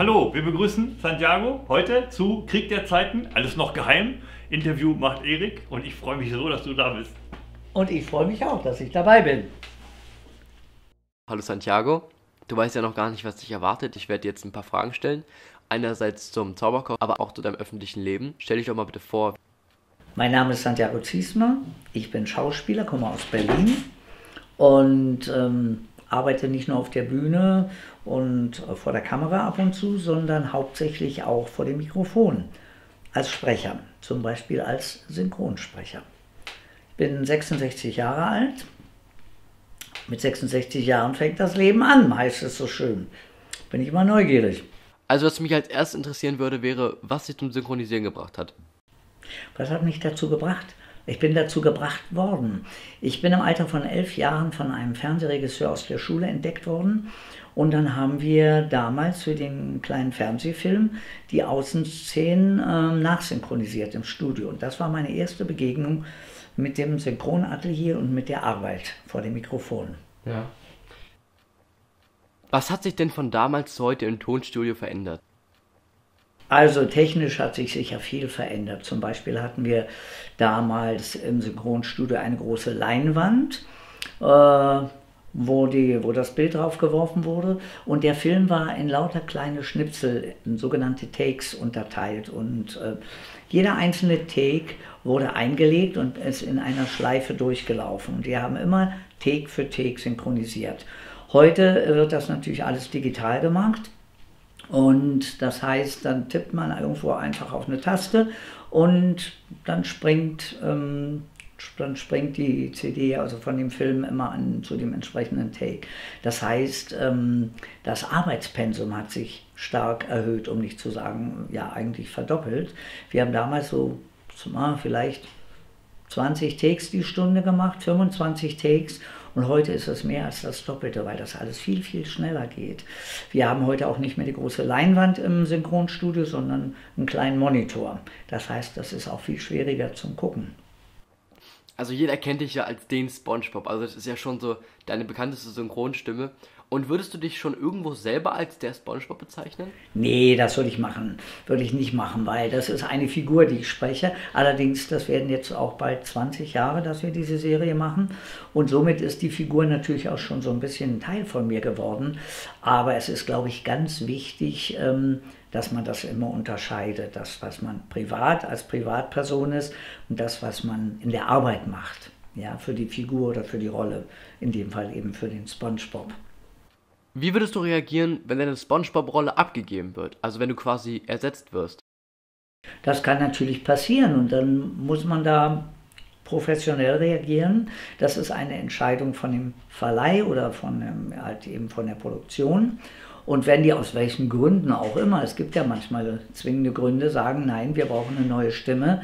Hallo, wir begrüßen Santiago heute zu Krieg der Zeiten. Alles noch geheim. Interview macht Erik und ich freue mich so, dass du da bist. Und ich freue mich auch, dass ich dabei bin. Hallo Santiago, du weißt ja noch gar nicht, was dich erwartet. Ich werde dir jetzt ein paar Fragen stellen. Einerseits zum Zauberkoch, aber auch zu deinem öffentlichen Leben. Stell dich doch mal bitte vor. Mein Name ist Santiago Ziesmer. Ich bin Schauspieler, komme aus Berlin und ähm, arbeite nicht nur auf der Bühne und äh, vor der Kamera ab und zu, sondern hauptsächlich auch vor dem Mikrofon als Sprecher, zum Beispiel als Synchronsprecher. Ich bin 66 Jahre alt. Mit 66 Jahren fängt das Leben an, heißt es so schön. Bin ich immer neugierig. Also, was mich als erstes interessieren würde, wäre, was dich zum Synchronisieren gebracht hat. Was hat mich dazu gebracht? Ich bin dazu gebracht worden. Ich bin im Alter von elf Jahren von einem Fernsehregisseur aus der Schule entdeckt worden. Und dann haben wir damals für den kleinen Fernsehfilm die Außenszenen äh, nachsynchronisiert im Studio. Und das war meine erste Begegnung mit dem Synchronatelier und mit der Arbeit vor dem Mikrofon. Ja. Was hat sich denn von damals zu heute im Tonstudio verändert? Also technisch hat sich sicher viel verändert. Zum Beispiel hatten wir damals im Synchronstudio eine große Leinwand, äh, wo, die, wo das Bild drauf geworfen wurde. Und der Film war in lauter kleine Schnipsel, in sogenannte Takes unterteilt. Und äh, jeder einzelne Take wurde eingelegt und ist in einer Schleife durchgelaufen. Und wir haben immer Take für Take synchronisiert. Heute wird das natürlich alles digital gemacht. Und das heißt, dann tippt man irgendwo einfach auf eine Taste und dann springt, ähm, dann springt die CD also von dem Film immer an zu dem entsprechenden Take. Das heißt, ähm, das Arbeitspensum hat sich stark erhöht, um nicht zu sagen, ja, eigentlich verdoppelt. Wir haben damals so vielleicht 20 Takes die Stunde gemacht, 25 Takes und heute ist es mehr als das Doppelte, weil das alles viel, viel schneller geht. Wir haben heute auch nicht mehr die große Leinwand im Synchronstudio, sondern einen kleinen Monitor. Das heißt, das ist auch viel schwieriger zum Gucken. Also jeder kennt dich ja als den SpongeBob. Also das ist ja schon so deine bekannteste Synchronstimme. Und würdest du dich schon irgendwo selber als der SpongeBob bezeichnen? Nee, das würde ich machen. Würde ich nicht machen, weil das ist eine Figur, die ich spreche. Allerdings, das werden jetzt auch bald 20 Jahre, dass wir diese Serie machen. Und somit ist die Figur natürlich auch schon so ein bisschen ein Teil von mir geworden. Aber es ist, glaube ich, ganz wichtig, ähm, dass man das immer unterscheidet. Das, was man privat als Privatperson ist und das, was man in der Arbeit macht. Ja, für die Figur oder für die Rolle. In dem Fall eben für den SpongeBob. Wie würdest du reagieren, wenn deine SpongeBob-Rolle abgegeben wird? Also wenn du quasi ersetzt wirst? Das kann natürlich passieren und dann muss man da professionell reagieren. Das ist eine Entscheidung von dem Verleih oder von halt eben von der Produktion. Und wenn die aus welchen Gründen auch immer, es gibt ja manchmal zwingende Gründe, sagen, nein, wir brauchen eine neue Stimme,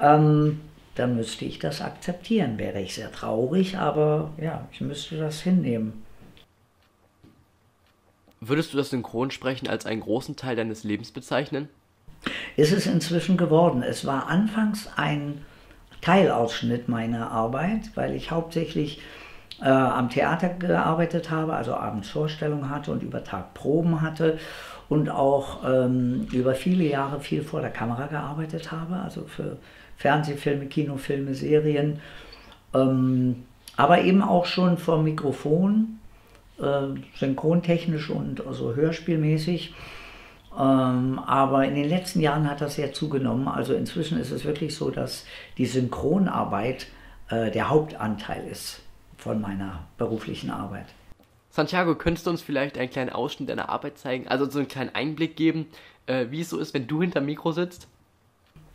ähm, dann müsste ich das akzeptieren. Wäre ich sehr traurig, aber ja, ich müsste das hinnehmen. Würdest du das Synchronsprechen als einen großen Teil deines Lebens bezeichnen? Ist es inzwischen geworden. Es war anfangs ein Teilausschnitt meiner Arbeit, weil ich hauptsächlich äh, am Theater gearbeitet habe, also abends Vorstellungen hatte und über Tag Proben hatte und auch ähm, über viele Jahre viel vor der Kamera gearbeitet habe, also für Fernsehfilme, Kinofilme, Serien, ähm, aber eben auch schon vor Mikrofon äh, synchrontechnisch und also hörspielmäßig. Ähm, aber in den letzten Jahren hat das sehr zugenommen. Also inzwischen ist es wirklich so, dass die Synchronarbeit äh, der Hauptanteil ist von meiner beruflichen Arbeit. Santiago, könntest du uns vielleicht einen kleinen Ausschnitt deiner Arbeit zeigen? Also so einen kleinen Einblick geben, äh, wie es so ist, wenn du hinter Mikro sitzt?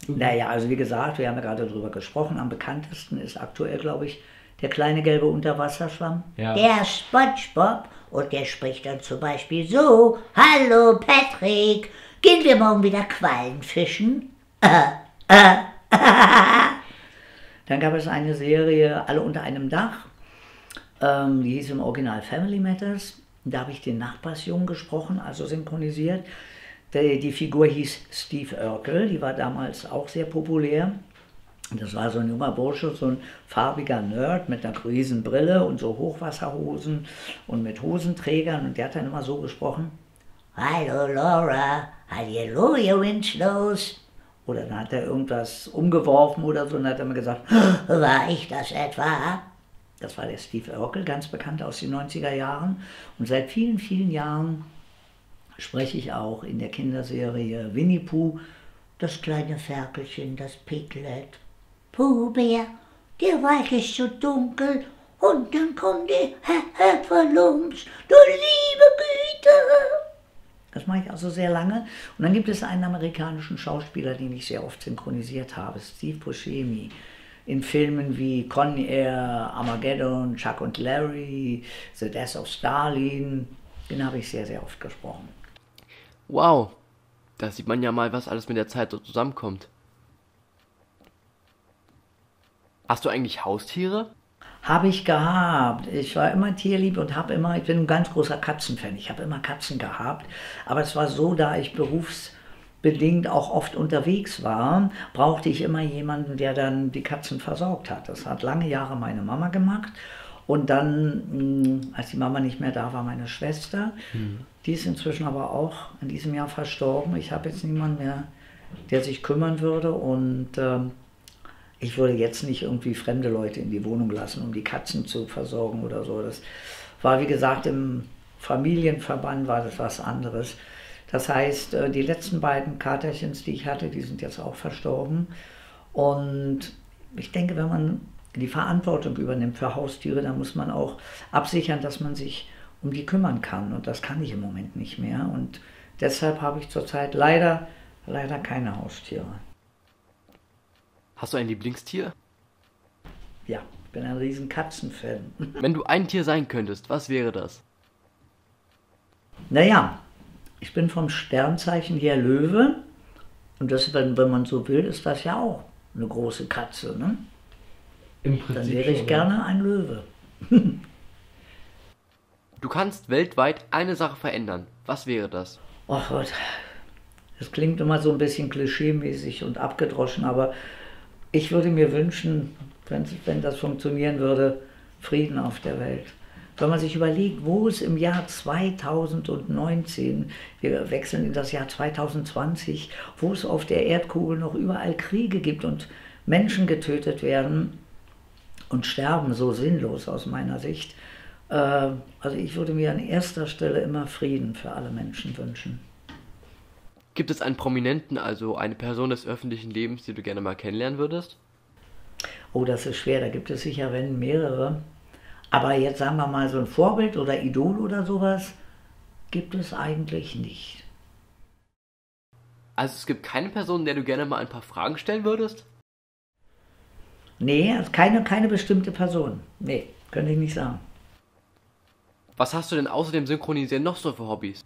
Naja, also wie gesagt, wir haben ja gerade darüber gesprochen. Am bekanntesten ist aktuell, glaube ich, der kleine gelbe Unterwasserschwamm. Ja. Der SpongeBob. Und der spricht dann zum Beispiel so: Hallo Patrick, gehen wir morgen wieder Quallen fischen? Äh, äh, dann gab es eine Serie, alle unter einem Dach. Ähm, die hieß im Original Family Matters. Da habe ich den Nachbarsjungen gesprochen, also synchronisiert. Die, die Figur hieß Steve Urkel, die war damals auch sehr populär. Das war so ein junger Bursche, so ein farbiger Nerd mit einer riesen Brille und so Hochwasserhosen und mit Hosenträgern. Und der hat dann immer so gesprochen: Hallo Laura, Halleluja Winslows. Oder dann hat er irgendwas umgeworfen oder so und hat er mir gesagt, war ich das etwa? Das war der Steve Urkel, ganz bekannt aus den 90er Jahren. Und seit vielen, vielen Jahren spreche ich auch in der Kinderserie Winnie Pooh, das kleine Ferkelchen, das Piglet. Puh, Bär, der Wald ist so dunkel und dann kommt der Hepperlumps, du liebe Güte. Das mache ich also sehr lange. Und dann gibt es einen amerikanischen Schauspieler, den ich sehr oft synchronisiert habe, Steve Buscemi in Filmen wie Con Air, Armageddon, Chuck und Larry, The Death of Stalin. Den habe ich sehr, sehr oft gesprochen. Wow, da sieht man ja mal, was alles mit der Zeit so zusammenkommt. Hast du eigentlich Haustiere? Habe ich gehabt. Ich war immer tierlieb und habe immer, ich bin ein ganz großer Katzenfan. Ich habe immer Katzen gehabt. Aber es war so, da ich berufs bedingt auch oft unterwegs war, brauchte ich immer jemanden, der dann die Katzen versorgt hat. Das hat lange Jahre meine Mama gemacht. Und dann, hm, als die Mama nicht mehr da war, meine Schwester. Mhm. Die ist inzwischen aber auch in diesem Jahr verstorben. Ich habe jetzt niemanden mehr, der sich kümmern würde. Und äh, ich würde jetzt nicht irgendwie fremde Leute in die Wohnung lassen, um die Katzen zu versorgen oder so. Das war, wie gesagt, im Familienverband war das was anderes. Das heißt, äh, die letzten beiden Katerchens, die ich hatte, die sind jetzt auch verstorben. Und ich denke, wenn man die Verantwortung übernimmt für Haustiere, dann muss man auch absichern, dass man sich um die kümmern kann. Und das kann ich im Moment nicht mehr. Und deshalb habe ich zurzeit leider, leider keine Haustiere. Hast du ein Lieblingstier? Ja, ich bin ein riesen Katzenfan. Wenn du ein Tier sein könntest, was wäre das? Naja, ich bin vom Sternzeichen her Löwe. Und das, wenn, wenn man so will, ist das ja auch eine große Katze. Ne? Im Prinzip Dann wäre ich schon, gerne ja. ein Löwe. du kannst weltweit eine Sache verändern. Was wäre das? Oh Gott, das klingt immer so ein bisschen klischeemäßig und abgedroschen, aber ich würde mir wünschen, wenn, das funktionieren würde, Frieden auf der Welt. Wenn man sich überlegt, wo es im Jahr 2019, wir wechseln in das Jahr 2020, wo es auf der Erdkugel noch überall Kriege gibt und Menschen getötet werden und sterben so sinnlos aus meiner Sicht. Äh, also ich würde mir an erster Stelle immer Frieden für alle Menschen wünschen. Gibt es einen Prominenten, also eine Person des öffentlichen Lebens, die du gerne mal kennenlernen würdest? Oh, das ist schwer. Da gibt es sicher, wenn mehrere. Aber jetzt sagen wir mal, so ein Vorbild oder Idol oder sowas gibt es eigentlich nicht. Also es gibt keine Person, der du gerne mal ein paar Fragen stellen würdest? Nee, also keine, keine bestimmte Person. Nee, könnte ich nicht sagen. Was hast du denn außer dem Synchronisieren noch so für Hobbys?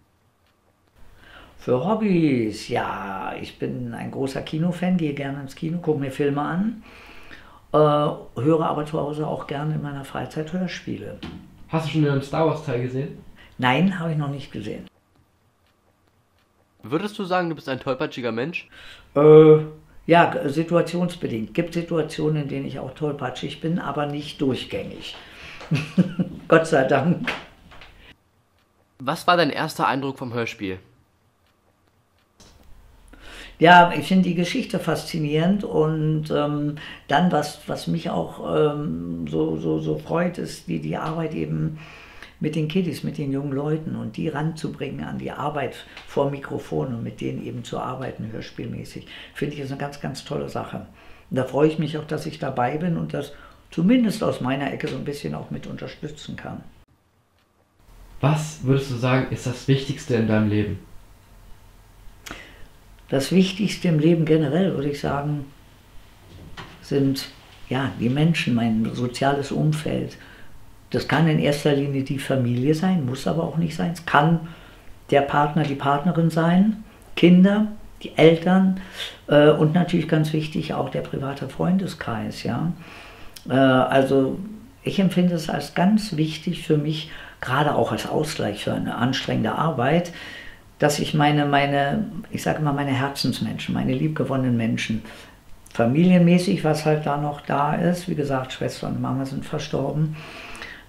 Für Hobbys, ja, ich bin ein großer Kinofan, gehe gerne ins Kino, gucke mir Filme an. Äh, höre aber zu Hause auch gerne in meiner Freizeit Hörspiele. Hast du schon den Star Wars Teil gesehen? Nein, habe ich noch nicht gesehen. Würdest du sagen, du bist ein tollpatschiger Mensch? Äh, ja, situationsbedingt. Gibt Situationen, in denen ich auch tollpatschig bin, aber nicht durchgängig. Gott sei Dank. Was war dein erster Eindruck vom Hörspiel? Ja, ich finde die Geschichte faszinierend und ähm, dann, was, was mich auch ähm, so, so, so freut, ist die, die Arbeit eben mit den Kiddies, mit den jungen Leuten und die ranzubringen an die Arbeit vor Mikrofon und mit denen eben zu arbeiten, hörspielmäßig, finde ich ist eine ganz, ganz tolle Sache. Und da freue ich mich auch, dass ich dabei bin und das zumindest aus meiner Ecke so ein bisschen auch mit unterstützen kann. Was würdest du sagen, ist das Wichtigste in deinem Leben? Das Wichtigste im Leben generell, würde ich sagen, sind ja, die Menschen, mein soziales Umfeld. Das kann in erster Linie die Familie sein, muss aber auch nicht sein. Es kann der Partner, die Partnerin sein, Kinder, die Eltern äh, und natürlich ganz wichtig auch der private Freundeskreis. Ja? Äh, also ich empfinde es als ganz wichtig für mich, gerade auch als Ausgleich für eine anstrengende Arbeit, dass ich meine, meine, ich sage mal, meine Herzensmenschen, meine liebgewonnenen Menschen, familienmäßig, was halt da noch da ist, wie gesagt, Schwester und Mama sind verstorben,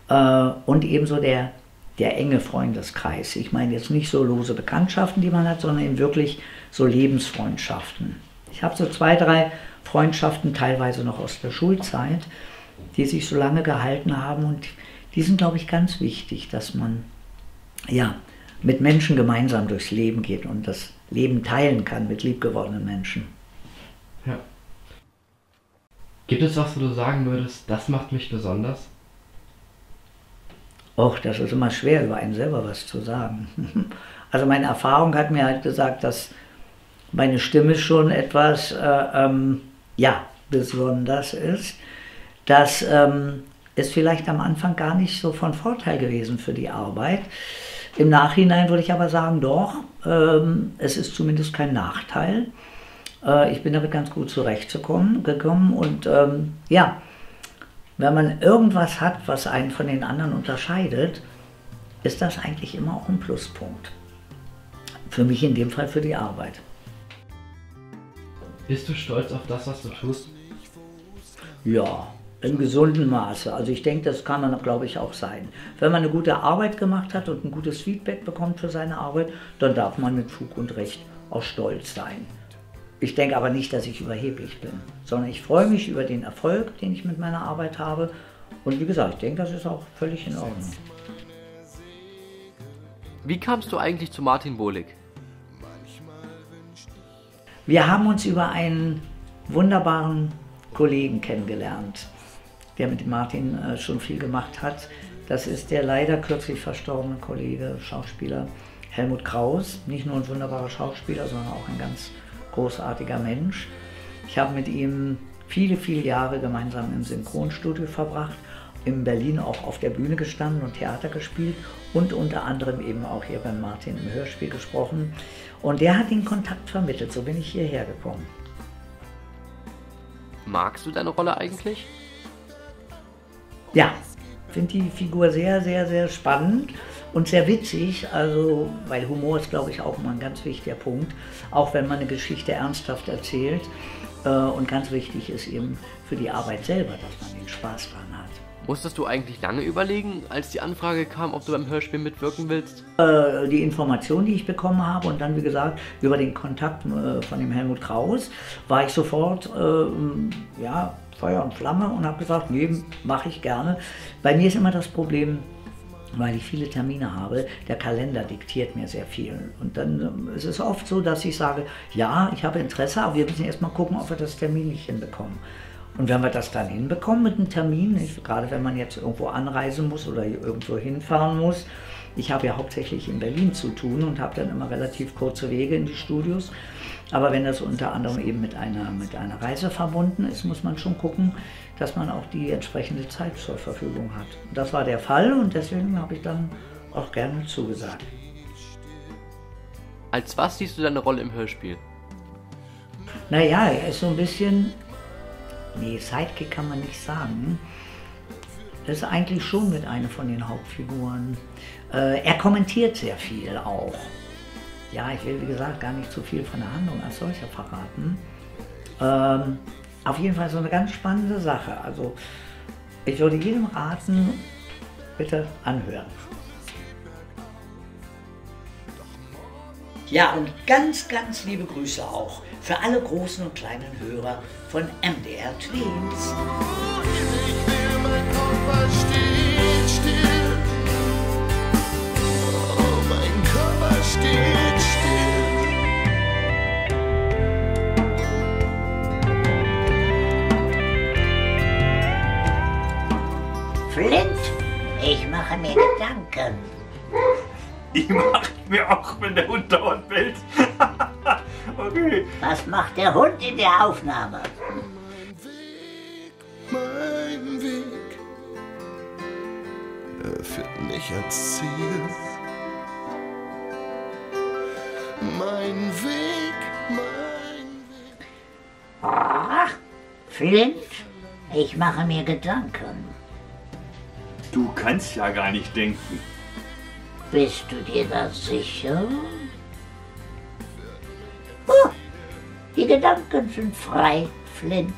äh, und ebenso der der enge Freundeskreis. Ich meine jetzt nicht so lose Bekanntschaften, die man hat, sondern eben wirklich so Lebensfreundschaften. Ich habe so zwei, drei Freundschaften, teilweise noch aus der Schulzeit, die sich so lange gehalten haben und die sind, glaube ich, ganz wichtig, dass man ja, mit Menschen gemeinsam durchs Leben geht und das Leben teilen kann mit liebgewordenen Menschen. Ja. Gibt es was, wo du sagen würdest, das macht mich besonders? Och, das ist immer schwer, über einen selber was zu sagen. Also meine Erfahrung hat mir halt gesagt, dass meine Stimme schon etwas, äh, ähm, ja, besonders ist, dass ähm, es vielleicht am Anfang gar nicht so von Vorteil gewesen für die Arbeit. Im Nachhinein würde ich aber sagen, doch, ähm, es ist zumindest kein Nachteil. Äh, ich bin damit ganz gut zurechtgekommen gekommen und ähm, ja, wenn man irgendwas hat, was einen von den anderen unterscheidet, ist das eigentlich immer auch ein Pluspunkt. Für mich in dem Fall für die Arbeit. Bist du stolz auf das, was du tust? Ja, im gesunden Maße. Also ich denke, das kann man, glaube ich, auch sein. Wenn man eine gute Arbeit gemacht hat und ein gutes Feedback bekommt für seine Arbeit, dann darf man mit Fug und Recht auch stolz sein. Ich denke aber nicht, dass ich überheblich bin, sondern ich freue mich über den Erfolg, den ich mit meiner Arbeit habe. Und wie gesagt, ich denke, das ist auch völlig in Ordnung. Wie kamst du eigentlich zu Martin Bohlig? Wir haben uns über einen wunderbaren Kollegen kennengelernt, der mit Martin äh, schon viel gemacht hat. Das ist der leider kürzlich verstorbene Kollege, Schauspieler Helmut Kraus. Nicht nur ein wunderbarer Schauspieler, sondern auch ein ganz großartiger Mensch. Ich habe mit ihm viele, viele Jahre gemeinsam im Synchronstudio verbracht, in Berlin auch auf der Bühne gestanden und Theater gespielt und unter anderem eben auch hier beim Martin im Hörspiel gesprochen. Und der hat den Kontakt vermittelt, so bin ich hierher gekommen. Magst du deine Rolle eigentlich? Ja, finde die Figur sehr, sehr, sehr spannend und sehr witzig. Also, weil Humor ist, glaube ich, auch mal ein ganz wichtiger Punkt, auch wenn man eine Geschichte ernsthaft erzählt. Äh, und ganz wichtig ist eben für die Arbeit selber, dass man den Spaß dran hat. Musstest du eigentlich lange überlegen, als die Anfrage kam, ob du beim Hörspiel mitwirken willst? Äh, die Information, die ich bekommen habe und dann, wie gesagt, über den Kontakt äh, von dem Helmut Kraus, war ich sofort, äh, ja, Feuer und Flamme und habe gesagt, nee, mache ich gerne. Bei mir ist immer das Problem, weil ich viele Termine habe, der Kalender diktiert mir sehr viel. Und dann ist es oft so, dass ich sage, ja, ich habe Interesse, aber wir müssen erstmal gucken, ob wir das Termin nicht hinbekommen. Und wenn wir das dann hinbekommen mit einem Termin, nicht, gerade wenn man jetzt irgendwo anreisen muss oder irgendwo hinfahren muss, ich habe ja hauptsächlich in Berlin zu tun und habe dann immer relativ kurze Wege in die Studios. Aber wenn das unter anderem eben mit einer, mit einer Reise verbunden ist, muss man schon gucken, dass man auch die entsprechende Zeit zur Verfügung hat. Das war der Fall und deswegen habe ich dann auch gerne zugesagt. Als was siehst du deine Rolle im Hörspiel? Naja, er ist so ein bisschen nee, Sidekick kann man nicht sagen. Das ist eigentlich schon mit einer von den Hauptfiguren. Äh, er kommentiert sehr viel auch. Ja, ich will wie gesagt gar nicht zu viel von der Handlung als solcher verraten. Ähm, auf jeden Fall so eine ganz spannende Sache. Also ich würde jedem raten, bitte anhören. Ja, und ganz, ganz liebe Grüße auch für alle großen und kleinen Hörer von MDR Twins. Flint, mache mir Gedanken. Ich mache mir auch, wenn der Hund dauernd bellt. okay. Was macht der Hund in der Aufnahme? Mein Weg, er führt mich ans Ziel. Mein Weg, mein Weg. Ach, Flint, ich mache mir Gedanken. Du kannst ja gar nicht denken. Bist du dir da sicher? Oh, die Gedanken sind frei, Flint.